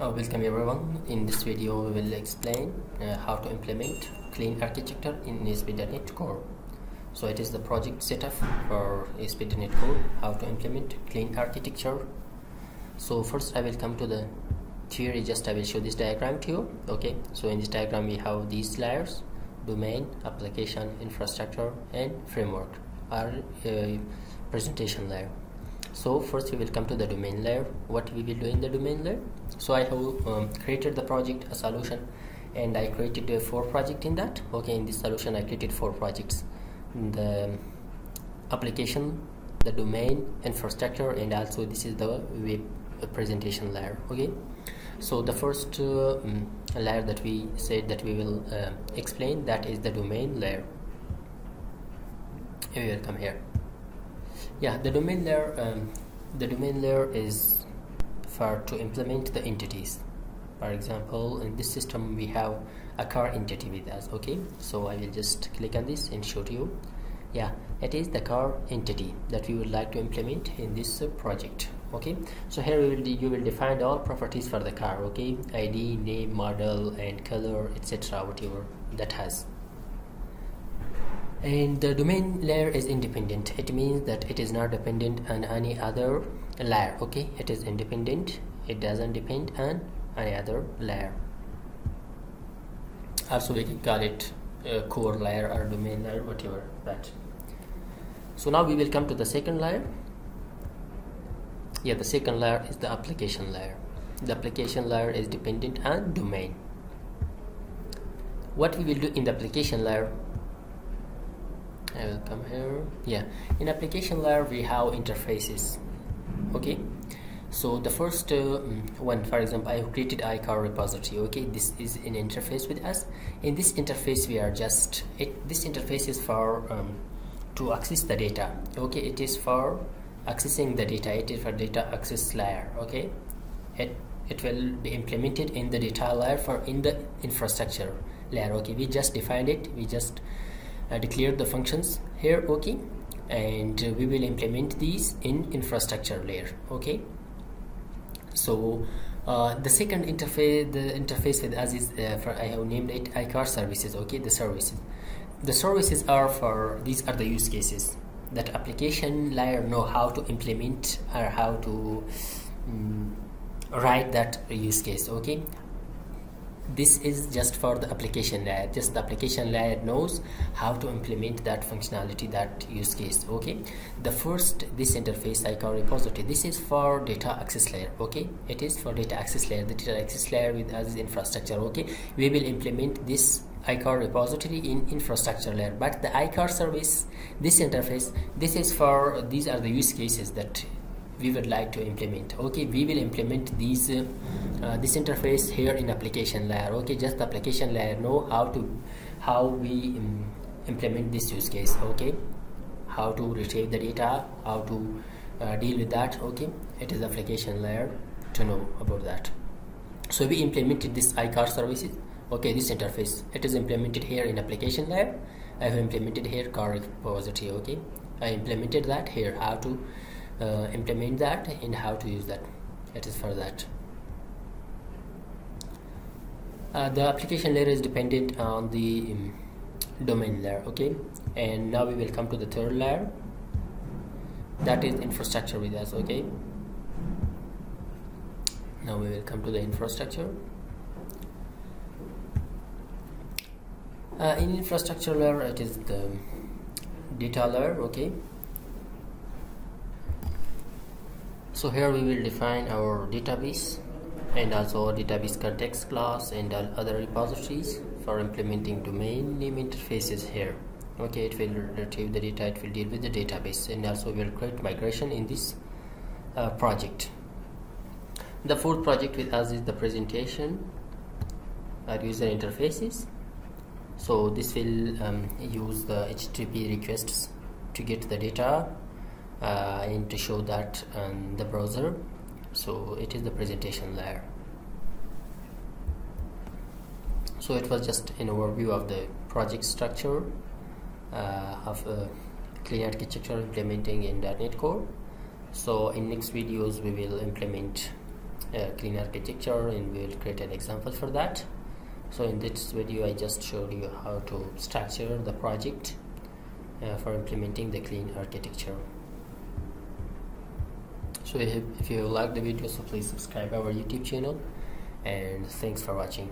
Uh, welcome everyone. In this video, we will explain uh, how to implement clean architecture in ASP.NET Core. So it is the project setup for ASP.NET Core, how to implement clean architecture. So first I will come to the theory, just I will show this diagram to you. Okay, so in this diagram we have these layers, domain, application, infrastructure and framework are uh, presentation layer so first we will come to the domain layer. What we will do in the domain layer? So i have um, created the project a solution and i created uh, four project in that. Okay in this solution i created four projects. The application the domain infrastructure and also this is the web presentation layer. Okay? So the first uh, um, layer that we said that we will uh, explain that is the domain layer. We will come here yeah the domain layer um, the domain layer is for to implement the entities. For example in this system we have a car entity with us okay? So I will just click on this and show to you. Yeah it is the car entity that we would like to implement in this uh, project okay? So here we will you will define all properties for the car okay? Id name model and color etc whatever that has and the domain layer is independent. It means that it is not dependent on any other layer okay? It is independent. It doesn't depend on any other layer. Also we can call it a core layer or domain layer whatever that. So now we will come to the second layer. Yeah the second layer is the application layer. The application layer is dependent on domain. What we will do in the application layer I will come here. Yeah. In application layer we have interfaces. Okay? So the first uh, one for example I have created iCar repository. Okay? This is an interface with us. In this interface we are just it this interface is for um, to access the data. Okay? It is for accessing the data. It is for data access layer. Okay? It it will be implemented in the data layer for in the infrastructure layer. Okay? We just defined it. We just uh, declared the functions here okay? And uh, we will implement these in infrastructure layer okay? So uh, the second interface the interface with us is uh, for I have named it iCar services okay? The services. The services are for these are the use cases. That application layer know how to implement or how to um, write that use case okay this is just for the application layer. Just the application layer knows how to implement that functionality that use case okay? The first this interface iCar repository this is for data access layer okay? It is for data access layer. The data access layer with us infrastructure okay? We will implement this iCar repository in infrastructure layer. But the iCar service this interface this is for these are the use cases that we would like to implement. Okay we will implement these uh, uh, this interface here in application layer. Okay just application layer know how to how we um, implement this use case. Okay how to retrieve the data how to uh, deal with that. Okay it is application layer to know about that. So we implemented this iCar services. Okay this interface it is implemented here in application layer. I have implemented here car repository. Okay I implemented that here. How to uh, implement that and how to use that. It is for that. Uh, the application layer is dependent on the um, domain layer okay? And now we will come to the third layer. That is infrastructure with us okay? Now we will come to the infrastructure. Uh, in infrastructure layer it is the data layer okay so here we will define our database and also database context class and other repositories for implementing domain name interfaces here. Okay it will retrieve the data it will deal with the database and also will create migration in this uh, project. The fourth project with us is the presentation our user interfaces. So this will um, use the http requests to get the data uh, and to show that on the browser. So it is the presentation layer. So it was just an overview of the project structure uh, of a clean architecture implementing in .NET Core. So in next videos we will implement uh, clean architecture and we will create an example for that. So in this video I just showed you how to structure the project uh, for implementing the clean architecture so if, you like the video so please subscribe our youtube channel. And thanks for watching